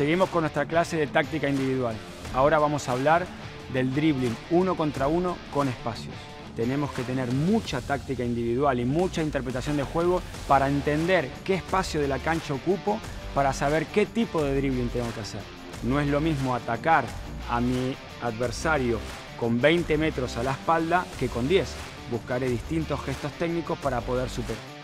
Seguimos con nuestra clase de táctica individual. Ahora vamos a hablar del dribbling uno contra uno con espacios. Tenemos que tener mucha táctica individual y mucha interpretación de juego para entender qué espacio de la cancha ocupo, para saber qué tipo de dribbling tengo que hacer. No es lo mismo atacar a mi adversario con 20 metros a la espalda que con 10. Buscaré distintos gestos técnicos para poder superar